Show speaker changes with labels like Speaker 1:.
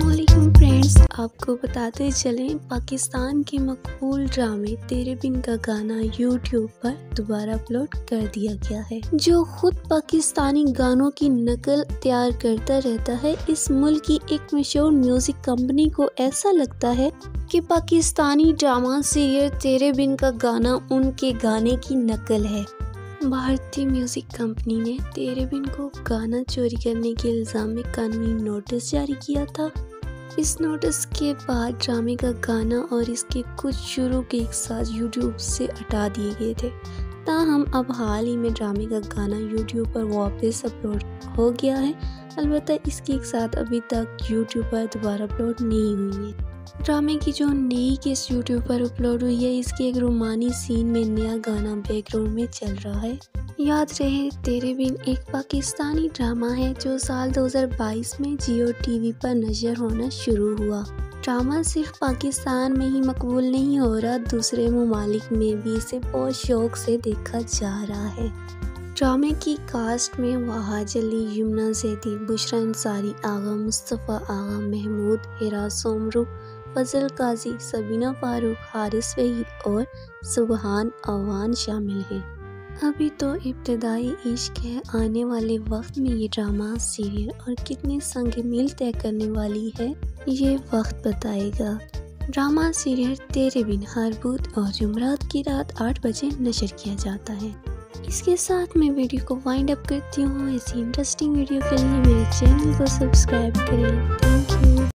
Speaker 1: Friends आपको बताते चलें पाकिस्तान के मकबूल ड्रामे तेरे बिन का गाना यूट्यूब पर दोबारा अपलोड कर दिया गया है। जो खुद पाकिस्तानी गानों की नकल तैयार करता रहता है, इस मुल्क की एक मशहूर म्यूज़िक कंपनी को ऐसा लगता है कि पाकिस्तानी ड्रामा सीरियल तेरे बिन का गाना उनके गाने की नकल है। भारतीय म्यूज़िक कंपनी ने तेरे बिन को गाना चोरी करने के इल्ज़ाम में कानूनी नोटिस जारी किया था। इस नोटिस के बाद ड्रामे का गाना और इसके कुछ शुरू के एक साथ यूट्यूब से हटा दिए गए थे। ताहम अब हाल ही में ड्रामे का गाना यूट्यूब पर वापस अपलोड हो गया है। अलबत्त इसके एक साथ अभी तक यूट्यूब पर दोबारा अपलोड नहीं हुई है। ड्रामे की जो नई किस यूट्यूब पर अपलोड हुई है, इसकी एक रोमानी सीन में नया गाना बैकग्राउंड में चल रहा है। याद रहे, तेरे बिन एक पाकिस्तानी ड्रामा है, जो साल 2022 में जियो टीवी पर नज़र होना शुरू हुआ। ड्रामा सिर्फ़ पाकिस्तान में ही मकबूल नहीं हो रहा, दूसरे ममालिक में भी इसे बहुत शौक से देखा जा रहा है। ड्रामे की कास्ट में वहाज अली, यमुना जैदी, बुशरा अंसारी, आगा मुस्तफ़ा, आगा महमूद, हिरा सोमरू, फजल काजी, सबीना फारूक, हारिस वहीद और सुबहान अवान शामिल हैं। अभी तो इब्तदाई इश्क है, आने वाले वक्त में ये ड्रामा, सीरियल और कितने संग मिल तय करने वाली है ये वक्त बताएगा। ड्रामा सीरियल तेरे बिन हर बुध और जुमरात की रात आठ बजे नशर किया जाता है। इसके साथ मैं वीडियो को वाइंड अप करती हूँ। ऐसी इंटरेस्टिंग वीडियो के लिए मेरे चैनल को सब्सक्राइब करें। Thank you